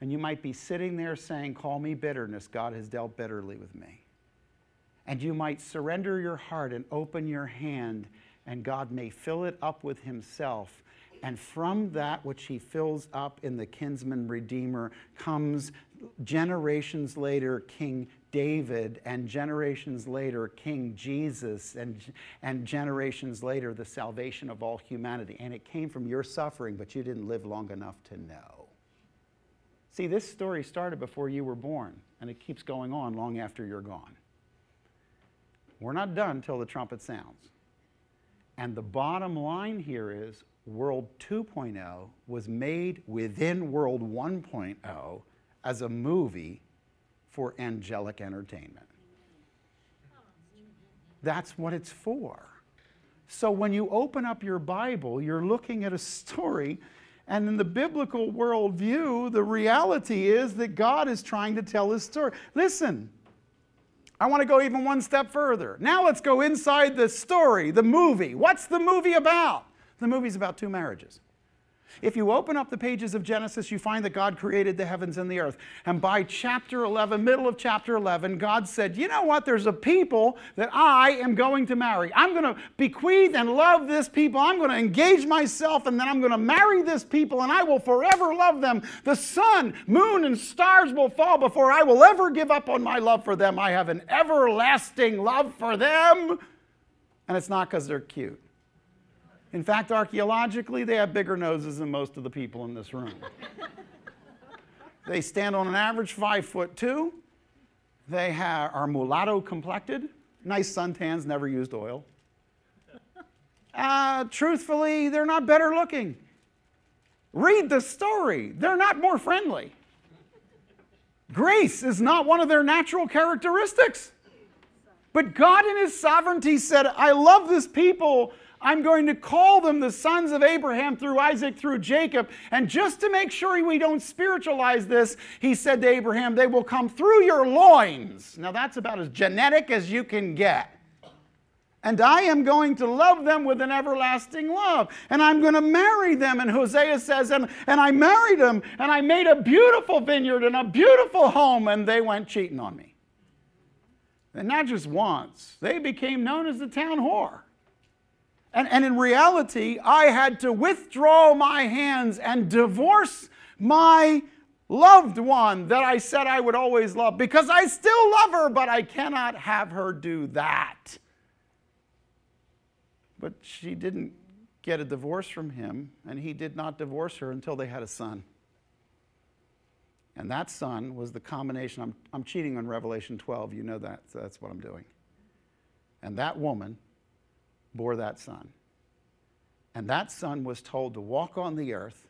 And you might be sitting there saying, Call me bitterness. God has dealt bitterly with me. And you might surrender your heart and open your hand, and God may fill it up with Himself. And from that which He fills up in the kinsman redeemer comes generations later King David, and generations later, King Jesus, and, and generations later, the salvation of all humanity. And it came from your suffering, but you didn't live long enough to know. See, this story started before you were born, and it keeps going on long after you're gone. We're not done till the trumpet sounds. And the bottom line here is World 2.0 was made within World 1.0 as a movie for angelic entertainment. That's what it's for. So when you open up your Bible, you're looking at a story, and in the biblical worldview, the reality is that God is trying to tell his story. Listen, I want to go even one step further. Now let's go inside the story, the movie. What's the movie about? The movie's about two marriages. If you open up the pages of Genesis, you find that God created the heavens and the earth. And by chapter 11, middle of chapter 11, God said, You know what? There's a people that I am going to marry. I'm going to bequeath and love this people. I'm going to engage myself, and then I'm going to marry this people, and I will forever love them. The sun, moon, and stars will fall before I will ever give up on my love for them. I have an everlasting love for them. And it's not because they're cute. In fact, archaeologically, they have bigger noses than most of the people in this room. they stand on an average five foot two. They have, are mulatto complected, nice suntans, never used oil. Uh, truthfully, they're not better looking. Read the story, they're not more friendly. Grace is not one of their natural characteristics. But God, in His sovereignty, said, I love this people I'm going to call them the sons of Abraham through Isaac, through Jacob. And just to make sure we don't spiritualize this, he said to Abraham, They will come through your loins. Now, that's about as genetic as you can get. And I am going to love them with an everlasting love. And I'm going to marry them. And Hosea says, and, and I married them, and I made a beautiful vineyard and a beautiful home, and they went cheating on me. And not just once, they became known as the town whore. And, and in reality, I had to withdraw my hands and divorce my loved one that I said I would always love because I still love her, but I cannot have her do that. But she didn't get a divorce from him, and he did not divorce her until they had a son. And that son was the combination. I'm, I'm cheating on Revelation 12, you know that, so that's what I'm doing. And that woman bore that son. And that son was told to walk on the earth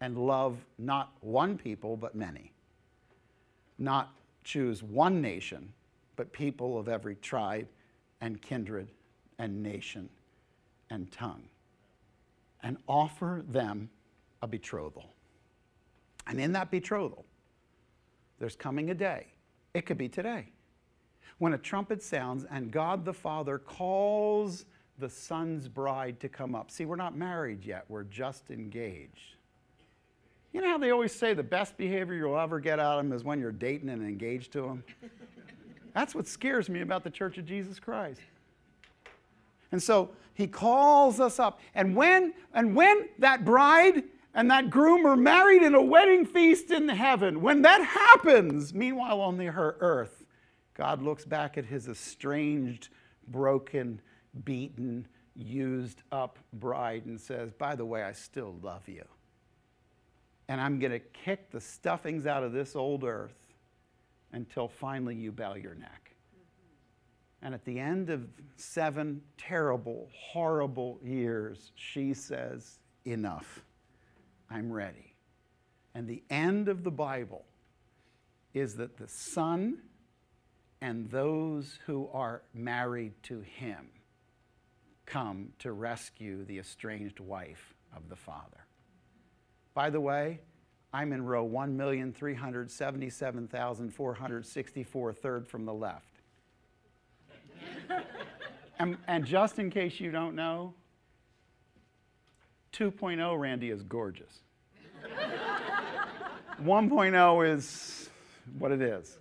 and love not one people, but many. Not choose one nation, but people of every tribe and kindred and nation and tongue. And offer them a betrothal. And in that betrothal, there's coming a day, it could be today, when a trumpet sounds and God the Father calls the Son's bride to come up. See, we're not married yet, we're just engaged. You know how they always say the best behavior you'll ever get out of them is when you're dating and engaged to them? That's what scares me about the Church of Jesus Christ. And so he calls us up. And when, and when that bride and that groom are married in a wedding feast in heaven, when that happens, meanwhile on the earth, God looks back at his estranged, broken, beaten, used up bride and says, By the way, I still love you. And I'm going to kick the stuffings out of this old earth until finally you bow your neck. Mm-hmm. And at the end of seven terrible, horrible years, she says, Enough. I'm ready. And the end of the Bible is that the Son and those who are married to him come to rescue the estranged wife of the Father. By the way, I'm in row 1,377,464, third from the left. and, and just in case you don't know, 2.0 Randy is gorgeous. 1.0 is what it is.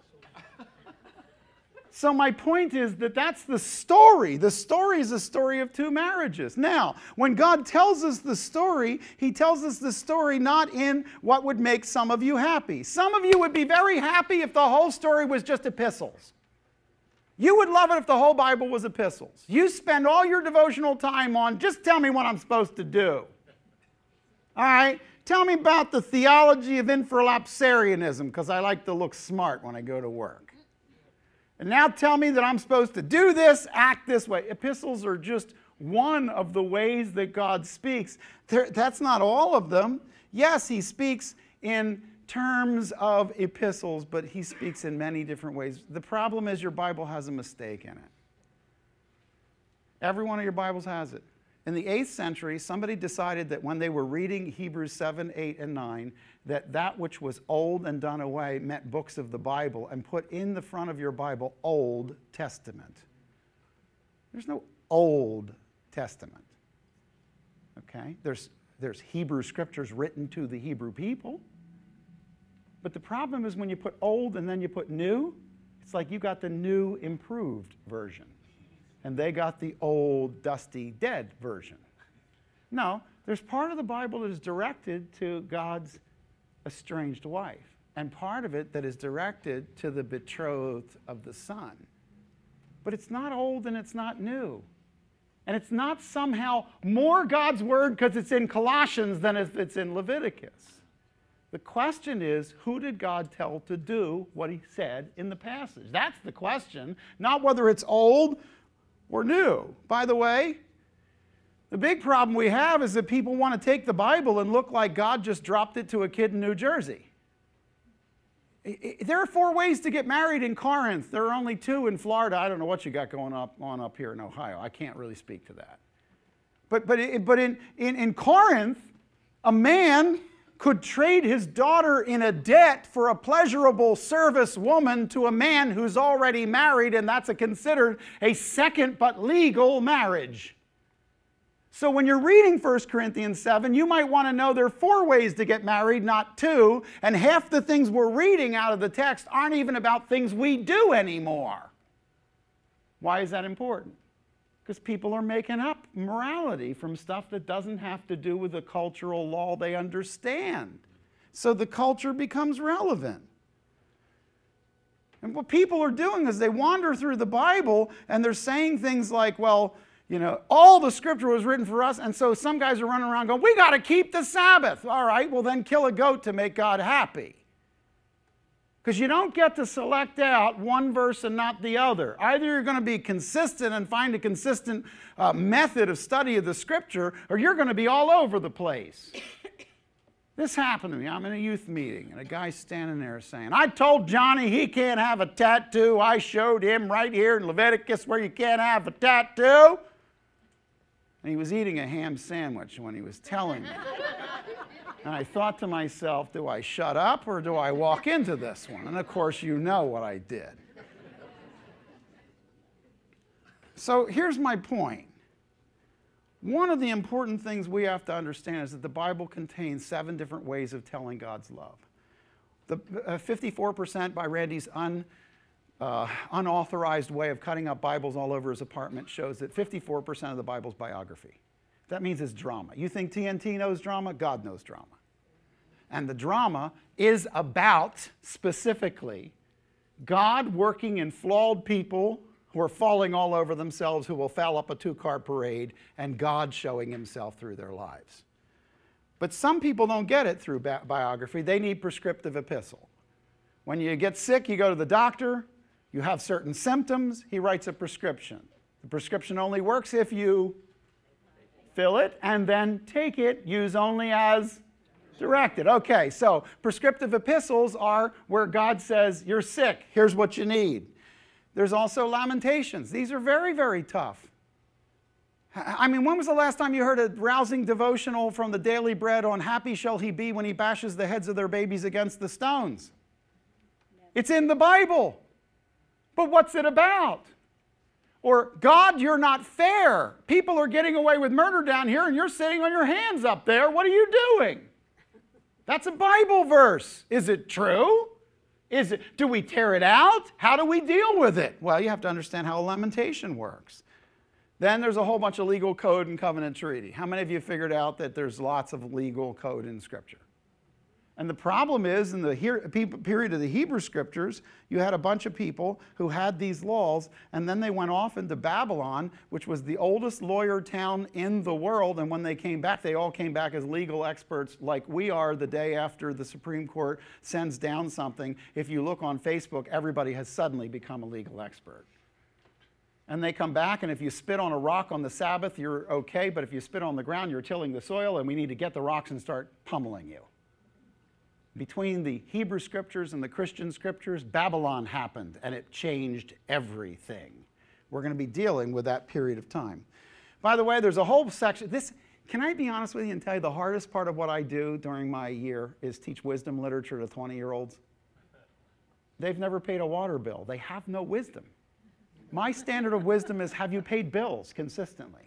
So, my point is that that's the story. The story is a story of two marriages. Now, when God tells us the story, He tells us the story not in what would make some of you happy. Some of you would be very happy if the whole story was just epistles. You would love it if the whole Bible was epistles. You spend all your devotional time on just tell me what I'm supposed to do. All right? Tell me about the theology of infralapsarianism because I like to look smart when I go to work. And now tell me that I'm supposed to do this, act this way. Epistles are just one of the ways that God speaks. That's not all of them. Yes, He speaks in terms of epistles, but He speaks in many different ways. The problem is your Bible has a mistake in it. Every one of your Bibles has it. In the 8th century, somebody decided that when they were reading Hebrews 7, 8, and 9, that that which was old and done away meant books of the Bible, and put in the front of your Bible Old Testament. There's no Old Testament. Okay? There's, there's Hebrew scriptures written to the Hebrew people. But the problem is when you put old and then you put new, it's like you got the new improved version and they got the old, dusty, dead version. No, there's part of the Bible that is directed to God's estranged wife, and part of it that is directed to the betrothed of the Son. But it's not old and it's not new. And it's not somehow more God's word because it's in Colossians than if it's in Leviticus. The question is, who did God tell to do what he said in the passage? That's the question, not whether it's old or new. By the way, the big problem we have is that people want to take the Bible and look like God just dropped it to a kid in New Jersey. There are four ways to get married in Corinth. There are only two in Florida. I don't know what you got going up, on up here in Ohio. I can't really speak to that. But, but, but in, in, in Corinth, a man could trade his daughter in a debt for a pleasurable service woman to a man who's already married, and that's a considered a second but legal marriage. So when you're reading 1 Corinthians 7, you might want to know there are four ways to get married, not two, and half the things we're reading out of the text aren't even about things we do anymore. Why is that important? Because people are making up morality from stuff that doesn't have to do with the cultural law they understand. So the culture becomes relevant. And what people are doing is they wander through the Bible and they're saying things like, well, you know, all the scripture was written for us, and so some guys are running around going, we got to keep the Sabbath. All right, well, then kill a goat to make God happy. Because you don't get to select out one verse and not the other. Either you're going to be consistent and find a consistent uh, method of study of the scripture, or you're going to be all over the place. This happened to me. I'm in a youth meeting, and a guy's standing there saying, I told Johnny he can't have a tattoo. I showed him right here in Leviticus where you can't have a tattoo. And he was eating a ham sandwich when he was telling me. And I thought to myself, do I shut up or do I walk into this one? And of course, you know what I did. So here's my point. One of the important things we have to understand is that the Bible contains seven different ways of telling God's love. The uh, 54% by Randy's un, uh, unauthorized way of cutting up Bibles all over his apartment shows that 54% of the Bible's biography. That means it's drama. You think TNT knows drama? God knows drama. And the drama is about specifically God working in flawed people who are falling all over themselves, who will foul up a two car parade, and God showing himself through their lives. But some people don't get it through bi- biography, they need prescriptive epistle. When you get sick, you go to the doctor, you have certain symptoms, he writes a prescription. The prescription only works if you fill it and then take it, use only as directed. Okay, so prescriptive epistles are where God says, You're sick, here's what you need. There's also lamentations. These are very, very tough. I mean, when was the last time you heard a rousing devotional from the Daily Bread on happy shall he be when he bashes the heads of their babies against the stones? It's in the Bible. But what's it about? Or, God, you're not fair. People are getting away with murder down here and you're sitting on your hands up there. What are you doing? That's a Bible verse. Is it true? Is it, do we tear it out? How do we deal with it? Well, you have to understand how lamentation works. Then there's a whole bunch of legal code and covenant treaty. How many of you figured out that there's lots of legal code in Scripture? And the problem is, in the period of the Hebrew Scriptures, you had a bunch of people who had these laws, and then they went off into Babylon, which was the oldest lawyer town in the world. And when they came back, they all came back as legal experts, like we are the day after the Supreme Court sends down something. If you look on Facebook, everybody has suddenly become a legal expert and they come back, and if you spit on a rock on the Sabbath, you're okay, but if you spit on the ground, you're tilling the soil, and we need to get the rocks and start pummeling you. Between the Hebrew scriptures and the Christian scriptures, Babylon happened, and it changed everything. We're going to be dealing with that period of time. By the way, there's a whole section. This, can I be honest with you and tell you the hardest part of what I do during my year is teach wisdom literature to 20 year olds? They've never paid a water bill, they have no wisdom. My standard of wisdom is have you paid bills consistently?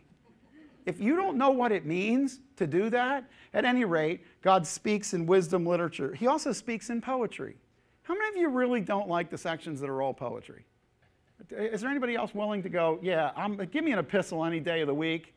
If you don't know what it means to do that, at any rate, God speaks in wisdom literature. He also speaks in poetry. How many of you really don't like the sections that are all poetry? Is there anybody else willing to go, yeah, I'm, give me an epistle any day of the week?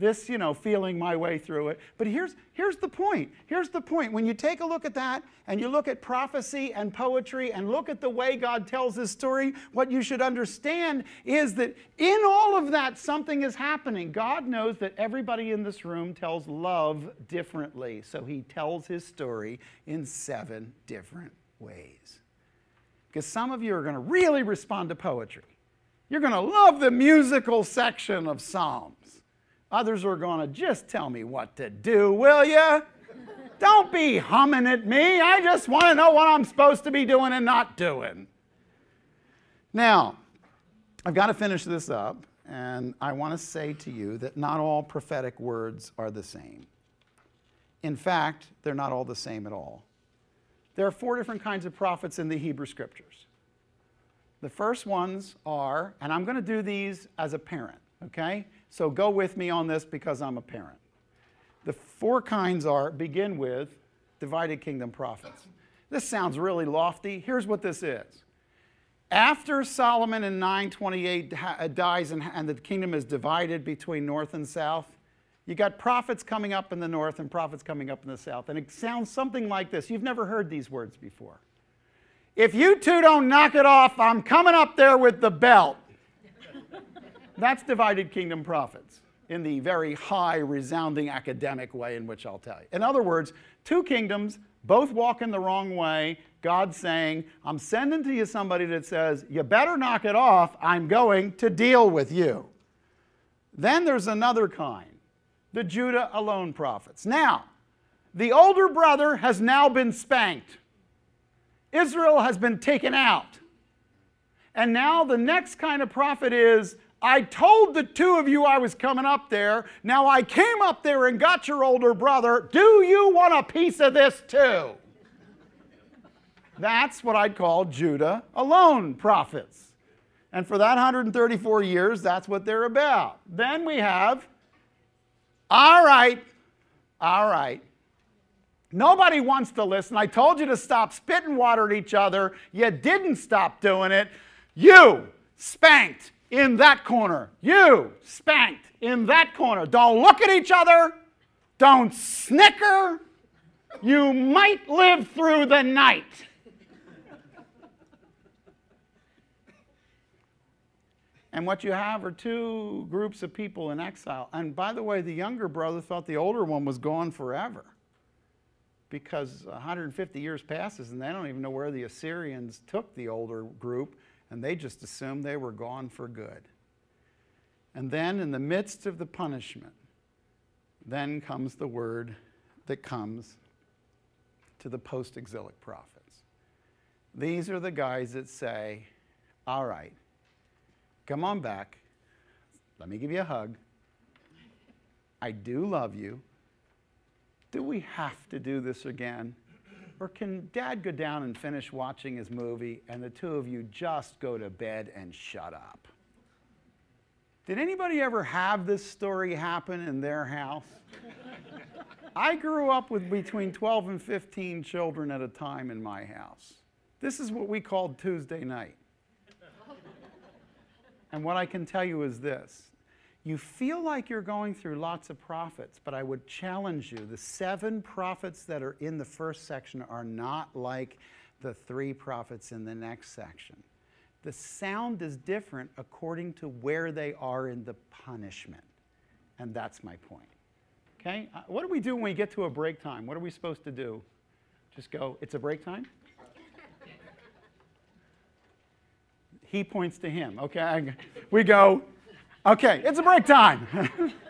This, you know, feeling my way through it. But here's, here's the point. Here's the point. When you take a look at that and you look at prophecy and poetry and look at the way God tells his story, what you should understand is that in all of that, something is happening. God knows that everybody in this room tells love differently. So he tells his story in seven different ways. Because some of you are going to really respond to poetry. You're going to love the musical section of Psalms. Others are going to just tell me what to do, will you? Don't be humming at me. I just want to know what I'm supposed to be doing and not doing. Now, I've got to finish this up, and I want to say to you that not all prophetic words are the same. In fact, they're not all the same at all. There are four different kinds of prophets in the Hebrew scriptures. The first ones are, and I'm going to do these as a parent, okay? So go with me on this because I'm a parent. The four kinds are begin with divided kingdom prophets. This sounds really lofty. Here's what this is. After Solomon in 928 uh, dies and, and the kingdom is divided between north and south, you got prophets coming up in the north and prophets coming up in the south. And it sounds something like this. You've never heard these words before. If you two don't knock it off, I'm coming up there with the belt. That's divided kingdom prophets in the very high, resounding academic way in which I'll tell you. In other words, two kingdoms, both walk in the wrong way. God saying, I'm sending to you somebody that says, You better knock it off. I'm going to deal with you. Then there's another kind, the Judah alone prophets. Now, the older brother has now been spanked, Israel has been taken out. And now the next kind of prophet is I told the two of you I was coming up there. Now I came up there and got your older brother. Do you want a piece of this too? That's what I'd call Judah alone prophets. And for that 134 years, that's what they're about. Then we have, all right, all right. Nobody wants to listen. I told you to stop spitting water at each other. You didn't stop doing it. You spanked in that corner. You spanked in that corner. Don't look at each other. Don't snicker. You might live through the night. And what you have are two groups of people in exile. And by the way, the younger brother thought the older one was gone forever because 150 years passes and they don't even know where the Assyrians took the older group and they just assumed they were gone for good. And then, in the midst of the punishment, then comes the word that comes to the post exilic prophets. These are the guys that say, All right, come on back. Let me give you a hug. I do love you. Do we have to do this again? Or can dad go down and finish watching his movie and the two of you just go to bed and shut up? Did anybody ever have this story happen in their house? I grew up with between 12 and 15 children at a time in my house. This is what we called Tuesday night. And what I can tell you is this you feel like you're going through lots of prophets, but I would challenge you the seven prophets that are in the first section are not like the three prophets in the next section. The sound is different according to where they are in the punishment. And that's my point. Okay? Uh, what do we do when we get to a break time? What are we supposed to do? Just go, it's a break time? he points to him. Okay? We go, Okay, it's a break time.